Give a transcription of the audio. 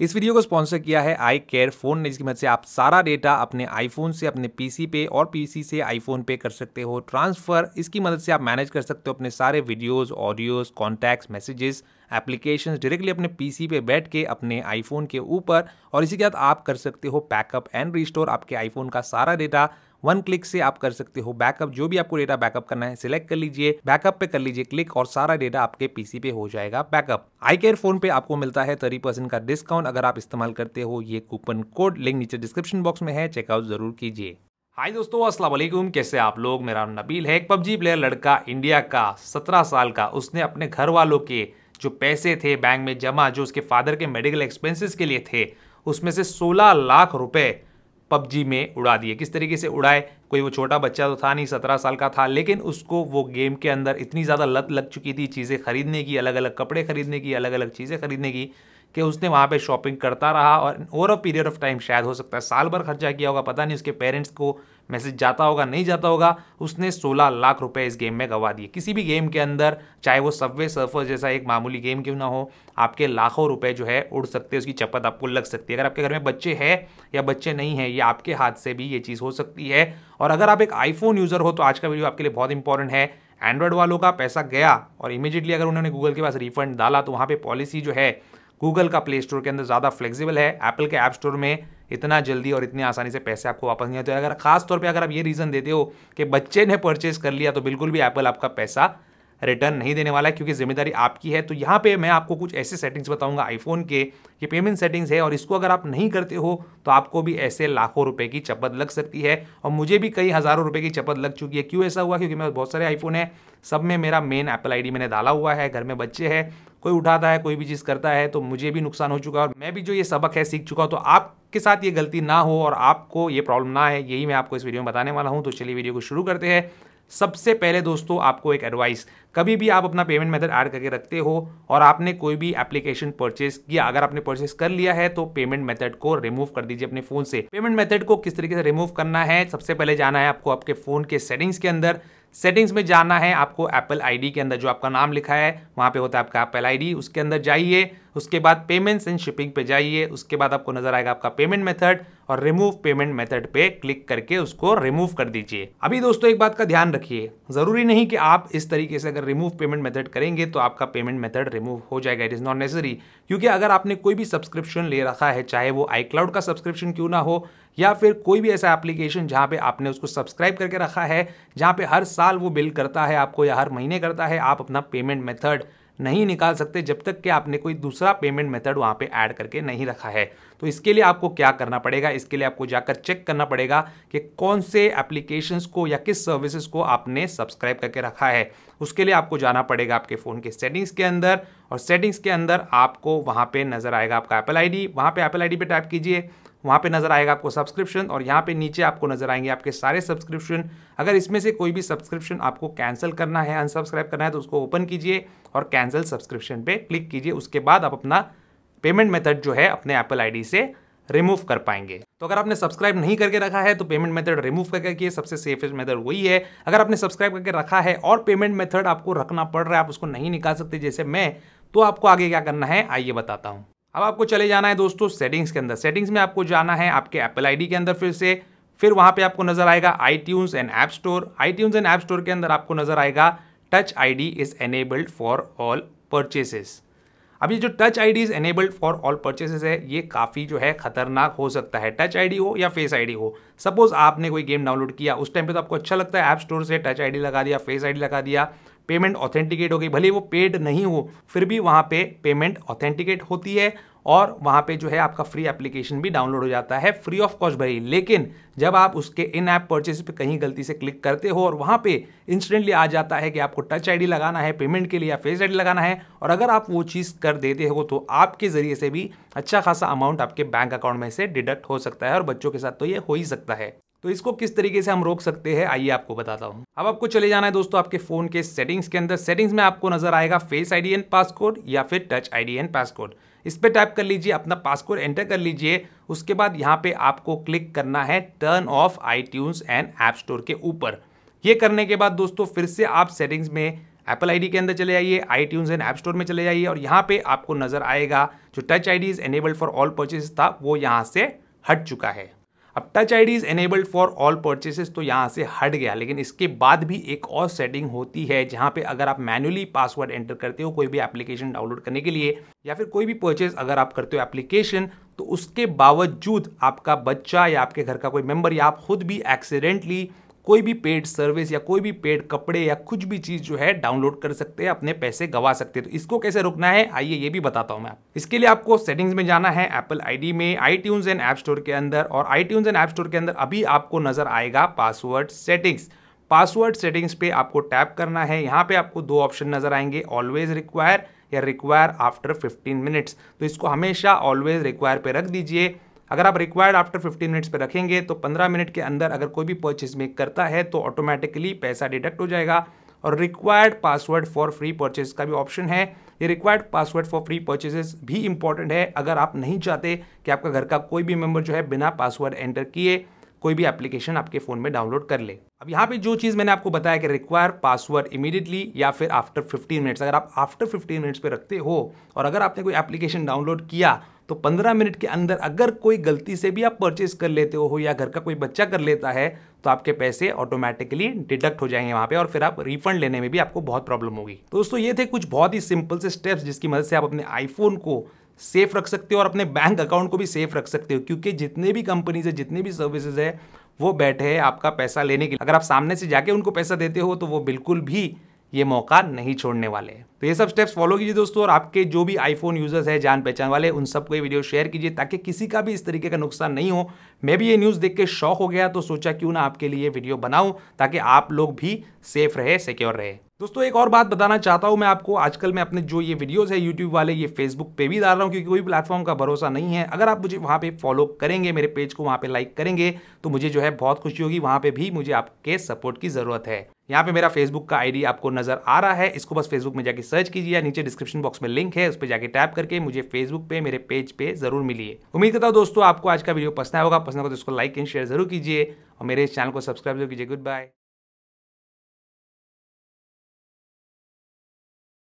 इस वीडियो को स्पॉन्सर किया है आई केयर फ़ोन ने, जिसकी मदद से आप सारा डेटा अपने आईफोन से, अपने पीसी पे और पीसी से आईफोन पे कर सकते हो। ट्रांसफ़र इसकी मदद से आप मैनेज कर सकते हो अपने सारे videos audios contacts messages application directly अपने पीसी पे बैठ के अपने आईफोन के ऊपर। और इसी के साथ आप कर सकते हो पैकअप एंड रिस्टोर आपके आईफोन का सारा डेटा वन क्लिक से आप कर सकते हो बैकअप जो भी आपको डेटा बैकअप करना है सिलेक्ट कर लीजिए बैकअप पे कर लीजिए क्लिक और सारा डेटा आपके पीसी पे हो जाएगा बैकअप आई केयर फ़ोन पे आपको मिलता है थर्टी परसेंट का डिस्काउंट अगर आप इस्तेमाल करते हो ये कूपन कोड लिंक नीचे डिस्क्रिप्शन बॉक्स में है चेकआउट ज़रूर कीजिए. हाय दोस्तों अस्सलाम वालेकुम कैसे आप लोग? मेरा नाम नबील है, एक पबजी प्लेयर लड़का इंडिया का, सत्रह साल का। उसने अपने घर वालों के जो पैसे थे बैंक में जमा, जो उसके फादर के मेडिकल एक्सपेंसेस के लिए थे, उसमें से 16 लाख रुपए पबजी में उड़ा दिए। किस तरीके से उड़ाए? कोई वो छोटा बच्चा तो था नहीं, सत्रह साल का था, लेकिन उसको वो गेम के अंदर इतनी ज़्यादा लत लग चुकी थी, चीज़ें खरीदने की अलग अलग कपड़े खरीदने की अलग अलग चीज़ें खरीदने की कि उसने वहाँ पे शॉपिंग करता रहा और over a period of time शायद हो सकता है साल भर खर्चा किया होगा, पता नहीं उसके पेरेंट्स को मैसेज जाता होगा, नहीं जाता होगा, उसने 16 लाख रुपए इस गेम में गवा दिए। किसी भी गेम के अंदर, चाहे वो सबवे सर्फर जैसा एक मामूली गेम क्यों ना हो, आपके लाखों रुपए जो है उड़ सकते हैं, उसकी चपत आपको लग सकती है। अगर आपके घर में बच्चे हैं या बच्चे नहीं हैं, ये आपके हाथ से भी ये चीज़ हो सकती है। और अगर आप एक आईफोन यूज़र हो तो आज का वीडियो आपके लिए बहुत इंपॉर्टेंट है। एंड्रॉयड वालों का पैसा गया और इमीजिएटली अगर उन्होंने गूगल के पास रिफंड डाला तो वहाँ पर पॉलिसी जो है गूगल का प्ले स्टोर के अंदर ज़्यादा फ्लेक्सिबल है, एप्पल के ऐप स्टोर में इतना जल्दी और इतनी आसानी से पैसे आपको वापस नहीं आते। अगर खास तौर पे अगर आप ये रीज़न देते हो कि बच्चे ने परचेज कर लिया तो बिल्कुल भी एप्पल आपका पैसा रिटर्न नहीं देने वाला है, क्योंकि ज़िम्मेदारी आपकी है। तो यहाँ पे मैं आपको कुछ ऐसे सेटिंग्स बताऊँगा आईफोन के, ये पेमेंट सेटिंग्स है, और इसको अगर आप नहीं करते हो तो आपको भी ऐसे लाखों रुपए की चपत लग सकती है। और मुझे भी कई हज़ारों रुपए की चपत लग चुकी है। क्यों ऐसा हुआ? क्योंकि मेरे बहुत सारे आईफोन है, सब में मेरा मेन एप्पल आईडी मैंने डाला हुआ है, घर में बच्चे हैं कोई उठाता है, कोई भी चीज़ करता है तो मुझे भी नुकसान हो चुका है और मैं भी जो ये सबक है सीख चुका हूँ तो आपके साथ ये गलती ना हो और आपको ये प्रॉब्लम ना है यही मैं आपको इस वीडियो में बताने वाला हूँ। तो चलिए वीडियो को शुरू करते हैं। सबसे पहले दोस्तों, आपको एक एडवाइस कभी भी आप अपना पेमेंट मेथड ऐड करके रखते हो और आपने कोई भी एप्लीकेशन परचेस किया, अगर आपने परचेस कर लिया है तो पेमेंट मेथड को रिमूव कर दीजिए अपने फ़ोन से। पेमेंट मेथड को किस तरीके से रिमूव करना है, सबसे पहले जाना है आपको आपके फ़ोन के सेटिंग्स के अंदर। सेटिंग्स में जाना है, आपको एप्पल आईडी के अंदर जो आपका नाम लिखा है, वहाँ पे होता है आपका एप्पल आईडी उसके अंदर जाइए, उसके बाद पेमेंट्स एंड शिपिंग पे जाइए, उसके बाद आपको नज़र आएगा आपका पेमेंट मेथड और रिमूव पेमेंट मेथड पे क्लिक करके उसको रिमूव कर दीजिए। अभी दोस्तों एक बात का ध्यान रखिए। ज़रूरी नहीं कि आप इस तरीके से अगर रिमूव पेमेंट मेथड करेंगे तो आपका पेमेंट मेथड रिमूव हो जाएगा। इट इज़ नॉट नेसेसरी क्योंकि अगर आपने कोई भी सब्सक्रिप्शन ले रखा है, चाहे वो आई क्लाउड का सब्सक्रिप्शन क्यों ना हो, या फिर कोई भी ऐसा एप्लीकेशन जहाँ पे आपने उसको सब्सक्राइब करके रखा है, जहाँ पे हर साल वो बिल करता है आपको या हर महीने करता है, आप अपना पेमेंट मेथड नहीं निकाल सकते जब तक कि आपने कोई दूसरा पेमेंट मेथड वहाँ पे ऐड करके नहीं रखा है। तो इसके लिए आपको क्या करना पड़ेगा? इसके लिए आपको जाकर चेक करना पड़ेगा कि कौन से एप्लीकेशंस को या किस सर्विसेज़ को आपने सब्सक्राइब करके रखा है। उसके लिए आपको जाना पड़ेगा आपके फ़ोन के सेटिंग्स के अंदर और सेटिंग्स के अंदर आपको वहाँ पे नज़र आएगा आपका एप्पल आईडी वहाँ पे एप्पल आईडी पे टाइप कीजिए, वहाँ पे नज़र आएगा आपको सब्सक्रिप्शन और यहाँ पे नीचे आपको नज़र आएँगे आपके सारे सब्सक्रिप्शन अगर इसमें से कोई भी सब्सक्रिप्शन आपको कैंसिल करना है अनसब्सक्राइब करना है तो उसको ओपन कीजिए और कैंसिल सब्सक्रिप्शन पे क्लिक कीजिए। उसके बाद आप अपना पेमेंट मेथड जो है अपने एप्पल आईडी से रिमूव कर पाएँगे। तो अगर आपने सब्सक्राइब नहीं करके रखा है तो पेमेंट मेथड रिमूव करके रखिए। सबसे सेफेस्ट मेथड वही है। अगर आपने सब्सक्राइब करके रखा है और पेमेंट मेथड आपको रखना पड़ रहा है, आप उसको नहीं निकाल सकते जैसे मैं तो आपको आगे क्या करना है, आइए बताता हूँ। अब आपको चले जाना है दोस्तों सेटिंग्स के अंदर। सेटिंग्स में आपको जाना है आपके एप्पल आईडी के अंदर फिर से। फिर वहाँ पे आपको नज़र आएगा iTunes and app store iTunes and app store के अंदर आपको नज़र आएगा touch ID is enabled for all purchases अब ये जो touch ID is enabled for all purchases है, ये काफ़ी जो है खतरनाक हो सकता है। टच आईडी हो या फेस आईडी हो। सपोज़ आपने कोई गेम डाउनलोड किया, उस टाइम पे तो आपको अच्छा लगता है ऐप स्टोर से टच आईडी लगा दिया, फेस आईडी लगा दिया पेमेंट ऑथेंटिकेट हो गई, भले वो पेड नहीं हो, फिर भी वहाँ पे पेमेंट ऑथेंटिकेट होती है। और वहाँ पे जो है आपका फ्री एप्लीकेशन भी डाउनलोड हो जाता है फ्री ऑफ़ कॉस्ट भरी लेकिन जब आप उसके इन ऐप परचेज पे कहीं गलती से क्लिक करते हो और वहाँ पे इंस्टेंटली आ जाता है कि आपको टच आईडी लगाना है पेमेंट के लिए या फेस आईडी लगाना है और अगर आप वो चीज़ कर देते हो तो आपके ज़रिए से भी अच्छा खासा अमाउंट आपके बैंक अकाउंट में से डिडक्ट हो सकता है और बच्चों के साथ तो ये हो ही सकता है। तो इसको किस तरीके से हम रोक सकते हैं, आइए आपको बताता हूँ। अब आपको चले जाना है दोस्तों आपके फ़ोन के सेटिंग्स के अंदर। सेटिंग्स में आपको नज़र आएगा फेस आईडी एंड पासकोड या फिर टच आईडी एंड पासकोड इस पर टाइप कर लीजिए, अपना पासकोड एंटर कर लीजिए। उसके बाद यहाँ पे आपको क्लिक करना है turn off I and app store के ऊपर। ये करने के बाद दोस्तों, फिर से आप सेटिंग्स में एप्पल आईडी के अंदर चले जाइए iTunes and app store में चले जाइए और यहाँ पे आपको नज़र आएगा, जो touch ID enabled for all purchase था, वो यहाँ से हट चुका है। अब touch ID is enabled for all purchases तो यहाँ से हट गया। लेकिन इसके बाद भी एक और सेटिंग होती है, जहाँ पे अगर आप मैनुअली पासवर्ड एंटर करते हो कोई भी एप्लीकेशन डाउनलोड करने के लिए, या फिर कोई भी परचेज अगर आप करते हो एप्लीकेशन तो उसके बावजूद आपका बच्चा या आपके घर का कोई मेंबर या आप खुद भी एक्सीडेंटली कोई भी पेड सर्विस या कोई भी पेड कपड़े या कुछ भी चीज़ जो है डाउनलोड कर सकते हैं, अपने पैसे गवा सकते हैं। तो इसको कैसे रोकना है? आइए ये भी बताता हूँ मैं इसके लिए आपको सेटिंग्स में जाना है एप्पल आईडी में iTunes and app store के अंदर और iTunes and app store के अंदर अभी आपको नज़र आएगा पासवर्ड सेटिंग्स पासवर्ड सेटिंग्स पे आपको टैप करना है। यहाँ पे आपको दो ऑप्शन नज़र आएँगे ऑलवेज रिक्वायर या रिक्वायर आफ्टर 15 मिनट्स तो इसको हमेशा ऑलवेज रिक्वायर पे रख दीजिए। अगर आप रिक्वायर्ड आफ्टर 15 मिनट्स पे रखेंगे तो 15 मिनट के अंदर अगर कोई भी परचेज मेक करता है तो ऑटोमेटिकली पैसा डिडक्ट हो जाएगा। और required password for free purchase का भी ऑप्शन है। ये required password for free purchases भी इंपॉर्टेंट है। अगर आप नहीं चाहते कि आपका घर का कोई भी मेंबर जो है बिना पासवर्ड एंटर किए कोई भी एप्लीकेशन आपके फ़ोन में डाउनलोड कर ले। अब यहाँ पे जो चीज़ मैंने आपको बताया कि रिक्वायर पासवर्ड इमीडिएटली या फिर आफ्टर 15 मिनट्स अगर आप आफ्टर 15 मिनट्स पे रखते हो, और अगर आपने कोई एप्लीकेशन डाउनलोड किया तो 15 मिनट के अंदर अगर कोई गलती से भी आप परचेज कर लेते हो या घर का कोई बच्चा कर लेता है तो आपके पैसे ऑटोमेटिकली डिडक्ट हो जाएँगे वहाँ पे और फिर आप रिफंड लेने में भी आपको बहुत प्रॉब्लम होगी। तो दोस्तों, ये थे कुछ बहुत ही सिंपल से स्टेप्स जिसकी मदद से आप अपने आईफोन को सेफ़ रख सकते हो और अपने बैंक अकाउंट को भी सेफ़ रख सकते हो, क्योंकि जितने भी कंपनीज़ है, जितने भी सर्विसेज़ है, वो बैठे हैं आपका पैसा लेने के लिए। अगर आप सामने से जाके उनको पैसा देते हो तो वो बिल्कुल भी ये मौका नहीं छोड़ने वाले तो ये सब स्टेप्स फॉलो कीजिए दोस्तों और आपके जो भी आईफोन यूज़र्स है, जान पहचान वाले, उन सबको ये वीडियो शेयर कीजिए ताकि किसी का भी इस तरीके का नुकसान नहीं हो। मैं भी ये न्यूज़ देख के शौक हो गया तो सोचा क्यों ना आपके लिए वीडियो बनाऊँ ताकि आप लोग भी सेफ़ रहे सिक्योर रहे। दोस्तों, एक और बात बताना चाहता हूँ मैं आपको। आजकल मैं अपने जो ये वीडियोस है यूट्यूब वाले, ये फेसबुक पे भी डाल रहा हूँ क्योंकि कोई प्लेटफॉर्म का भरोसा नहीं है। अगर आप मुझे वहाँ पे फॉलो करेंगे, मेरे पेज को वहाँ पे लाइक करेंगे तो मुझे जो है बहुत खुशी होगी। वहाँ पे भी मुझे आपके सपोर्ट की ज़रूरत है। यहाँ पे मेरा फेसबुक का आईडी आपको नज़र आ रहा है। इसको बस फेसबुक में जाके सर्च कीजिए। या नीचे डिस्क्रिप्शन बॉक्स में लिंक है। उस पर जाके टैप करके मुझे फेसबुक पे, मेरे पेज पे ज़रूर मिलिए। उम्मीद करता हूँ दोस्तों आपको आज का वीडियो पसंद होगा। पसंद होगा तो इसको लाइक एंड शेयर ज़रूर कीजिए। और मेरे चैनल को सब्सक्राइब ज़रूर कीजिए। Good bye